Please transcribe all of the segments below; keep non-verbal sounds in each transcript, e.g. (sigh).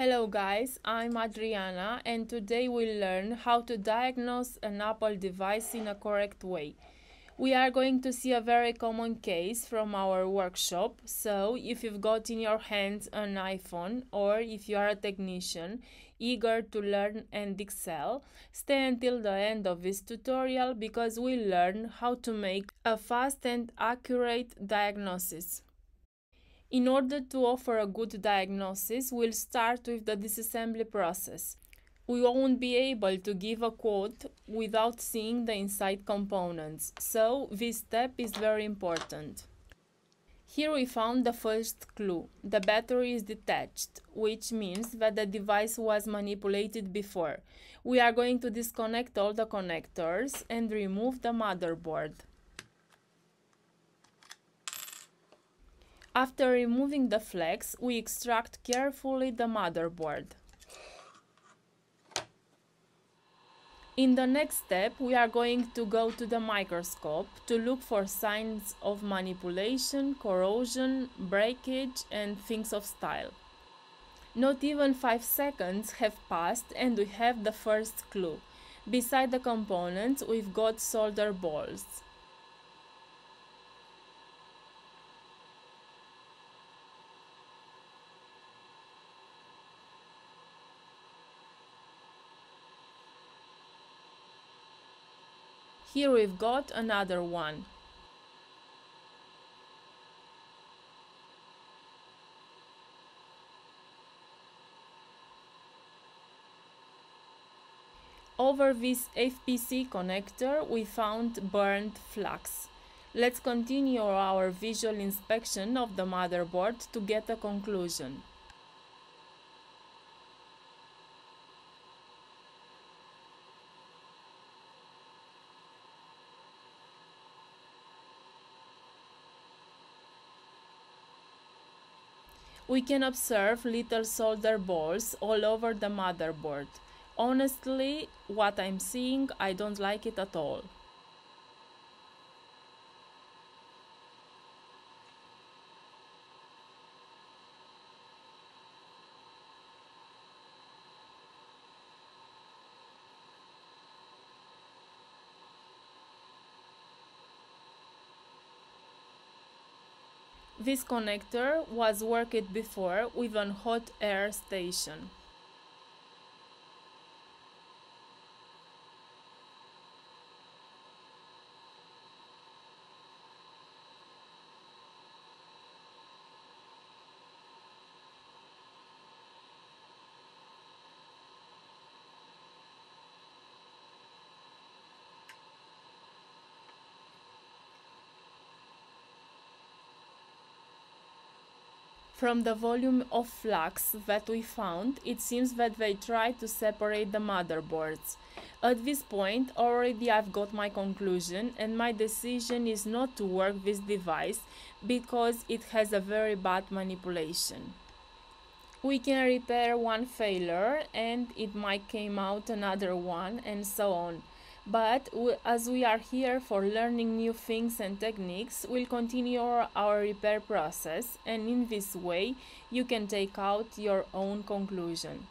Hello guys, I'm Adriana and today we'll learn how to diagnose an Apple device in a correct way. We are going to see a very common case from our workshop, so if you've got in your hands an iPhone or if you are a technician eager to learn and excel, stay until the end of this tutorial because we'll learn how to make a fast and accurate diagnosis. In order to offer a good diagnosis, we'll start with the disassembly process. We won't be able to give a quote without seeing the inside components, so this step is very important. Here we found the first clue. The battery is detached, which means that the device was manipulated before. We are going to disconnect all the connectors and remove the motherboard. After removing the flex, we extract carefully the motherboard. In the next step, we are going to go to the microscope to look for signs of manipulation, corrosion, breakage and things of style. Not even 5 seconds have passed and we have the first clue. Beside the components, we've got solder balls. Here we've got another one. Over this FPC connector we found burnt flux. Let's continue our visual inspection of the motherboard to get a conclusion. We can observe little solder balls all over the motherboard. Honestly, what I'm seeing, I don't like it at all. This connector was worked before with an hot air station. From the volume of flux that we found, it seems that they tried to separate the motherboards. At this point, already I've got my conclusion and my decision is not to work this device because it has a very bad manipulation. We can repair one failure and it might came out another one and so on. But as we are here for learning new things and techniques, we'll continue our repair process and in this way you can take out your own conclusion.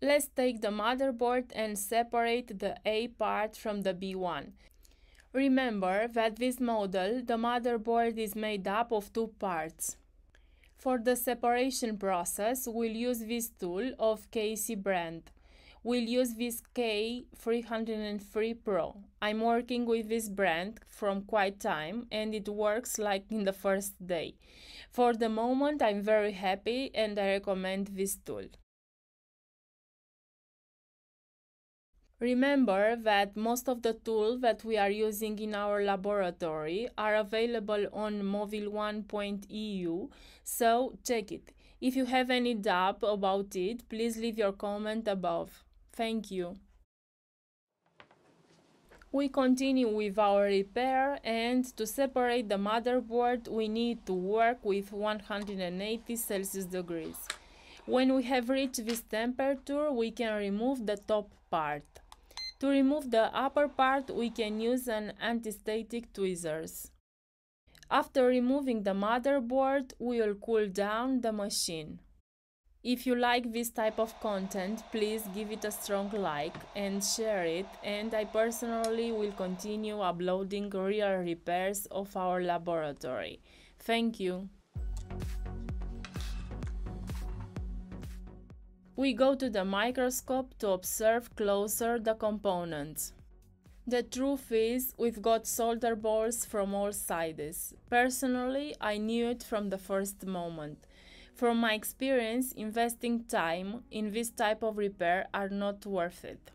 Let's take the motherboard and separate the A part from the B1. Remember that this model, the motherboard is made up of two parts. For the separation process, we'll use this tool of KC brand. We'll use this K303 Pro. I'm working with this brand from quite time and it works like in the first day. For the moment, I'm very happy and I recommend this tool. Remember that most of the tools that we are using in our laboratory are available on movilone.eu, so check it. If you have any doubt about it, please leave your comment above. Thank you. We continue with our repair and to separate the motherboard we need to work with 180 Celsius degrees. When we have reached this temperature we can remove the top part. To remove the upper part we can use an anti-static tweezers. After removing the motherboard we will cool down the machine. If you like this type of content, please give it a strong like and share it and I personally will continue uploading real repairs of our laboratory. Thank you. We go to the microscope to observe closer the components. The truth is, we've got solder balls from all sides. Personally, I knew it from the first moment. From my experience, investing time in this type of repair are not worth it.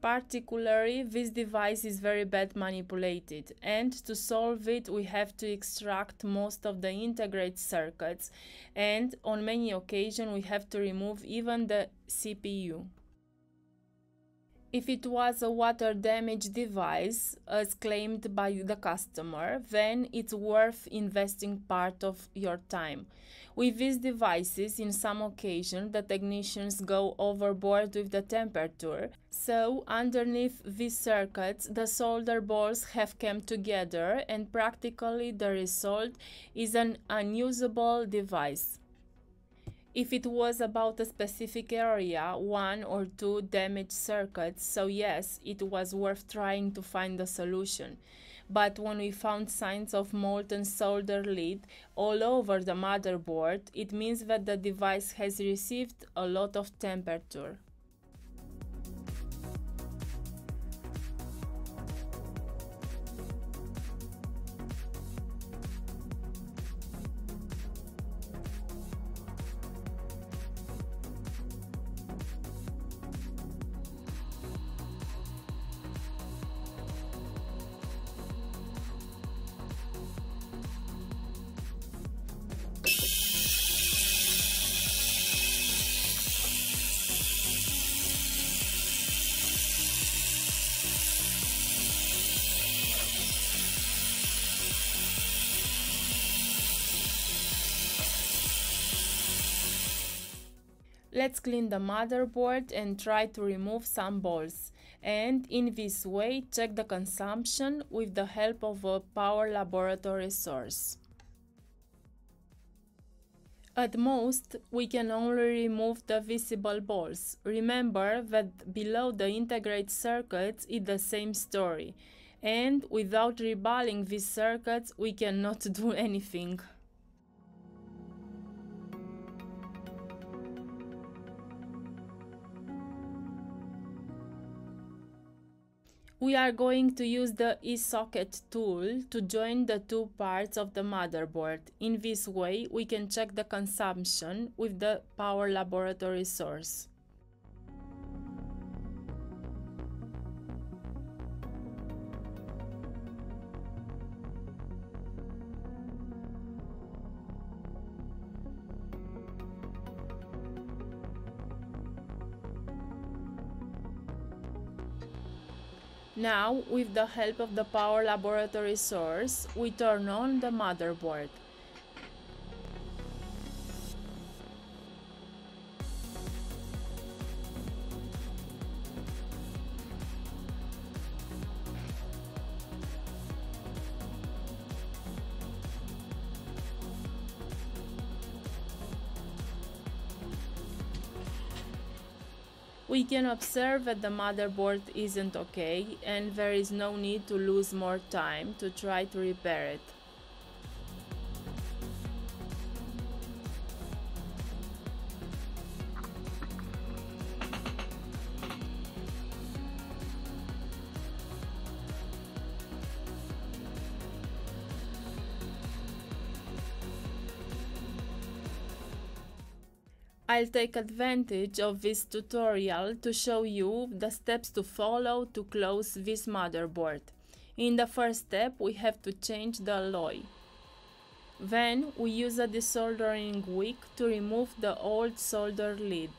Particularly, this device is very bad manipulated, and to solve it, we have to extract most of the integrate circuits, and on many occasions, we have to remove even the CPU. If it was a water damage device, as claimed by the customer, then it's worth investing part of your time. With these devices, in some occasions, the technicians go overboard with the temperature, so underneath these circuits, the solder balls have come together and practically the result is an unusable device. If it was about a specific area, one or two damaged circuits, so yes, it was worth trying to find a solution. But when we found signs of molten solder lead all over the motherboard, it means that the device has received a lot of temperature. Let's clean the motherboard and try to remove some balls and in this way check the consumption with the help of a power laboratory source. At most, we can only remove the visible balls. Remember that below the integrate circuits is the same story, and without reballing these circuits we cannot (laughs) do anything. We are going to use the iSocket tool to join the two parts of the motherboard. In this way, we can check the consumption with the power laboratory source. Now, with the help of the power laboratory source, we turn on the motherboard. We can observe that the motherboard isn't okay and there is no need to lose more time to try to repair it. I'll take advantage of this tutorial to show you the steps to follow to close this motherboard. In the first step we have to change the alloy. Then we use a desoldering wick to remove the old solder lid.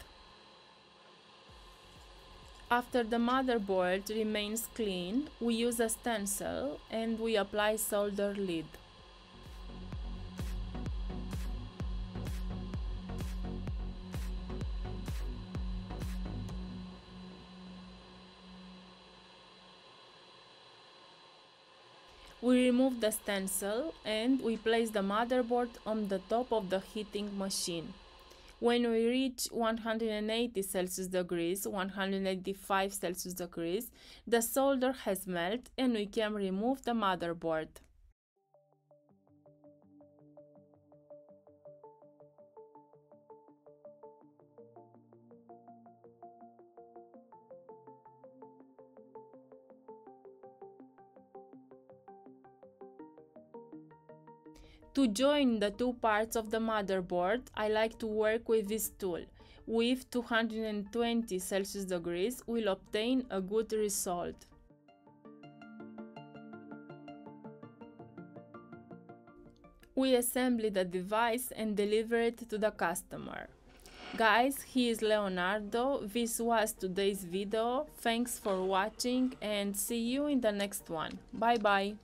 After the motherboard remains clean, we use a stencil and we apply solder lid. We remove the stencil and we place the motherboard on the top of the heating machine. When we reach 180 Celsius degrees, 185 Celsius degrees, the solder has melted and we can remove the motherboard. To join the two parts of the motherboard, I like to work with this tool. With 220 Celsius degrees, we'll obtain a good result. We assemble the device and deliver it to the customer. Guys, he is Leonardo. This was today's video. Thanks for watching and see you in the next one. Bye bye.